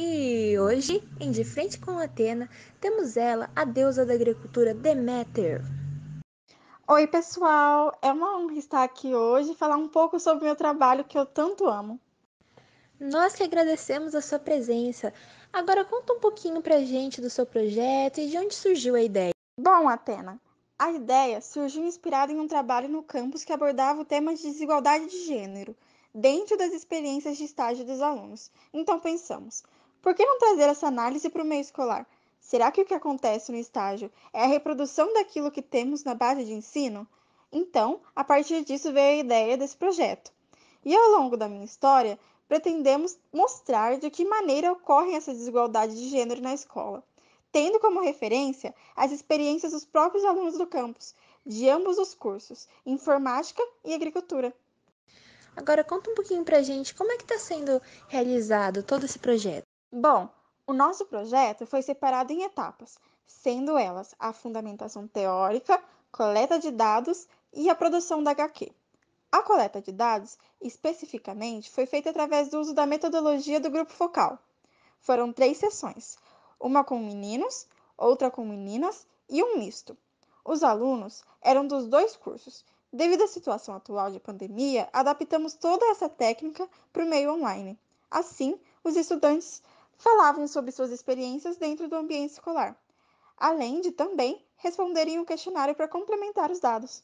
E hoje, em De Frente com Atena, temos ela, a deusa da agricultura Deméter. Oi, pessoal! É uma honra estar aqui hoje e falar um pouco sobre o meu trabalho que eu tanto amo. Nós que agradecemos a sua presença. Agora conta um pouquinho pra gente do seu projeto e de onde surgiu a ideia. Bom, Atena, a ideia surgiu inspirada em um trabalho no campus que abordava o tema de desigualdade de gênero, dentro das experiências de estágio dos alunos. Então pensamos, por que não trazer essa análise para o meio escolar? Será que o que acontece no estágio é a reprodução daquilo que temos na base de ensino? Então, a partir disso veio a ideia desse projeto. E ao longo da minha história, pretendemos mostrar de que maneira ocorrem essas desigualdades de gênero na escola tendo como referência as experiências dos próprios alunos do campus, de ambos os cursos, informática e agricultura. Agora conta um pouquinho pra gente como é que está sendo realizado todo esse projeto. Bom, o nosso projeto foi separado em etapas, sendo elas a fundamentação teórica, coleta de dados e a produção da HQ. A coleta de dados, especificamente, foi feita através do uso da metodologia do grupo focal. Foram três sessões, uma com meninos, outra com meninas e um misto. Os alunos eram dos dois cursos. Devido à situação atual de pandemia, adaptamos toda essa técnica para o meio online. Assim, os estudantes falavam sobre suas experiências dentro do ambiente escolar, além de também responderem um questionário para complementar os dados.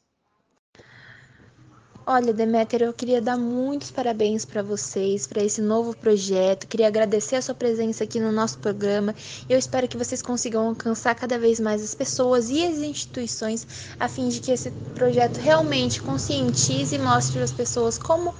Olha, Deméter, eu queria dar muitos parabéns para vocês, para esse novo projeto. Queria agradecer a sua presença aqui no nosso programa. Eu espero que vocês consigam alcançar cada vez mais as pessoas e as instituições, a fim de que esse projeto realmente conscientize e mostre às pessoas como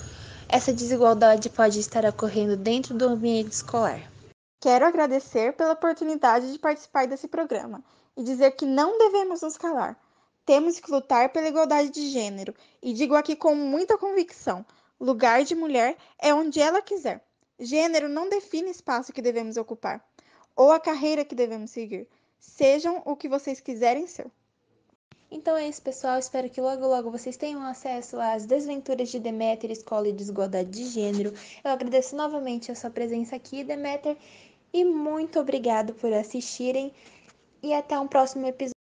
essa desigualdade pode estar ocorrendo dentro do ambiente escolar. Quero agradecer pela oportunidade de participar desse programa e dizer que não devemos nos calar temos que lutar pela igualdade de gênero, e digo aqui com muita convicção: lugar de mulher é onde ela quiser. Gênero não define espaço que devemos ocupar, ou a carreira que devemos seguir. Sejam o que vocês quiserem ser. Então é isso, pessoal. Espero que logo, logo vocês tenham acesso às desventuras de Deméter, Escola de Desigualdade de Gênero. Eu agradeço novamente a sua presença aqui, Deméter, e muito obrigado por assistirem. E até um próximo episódio.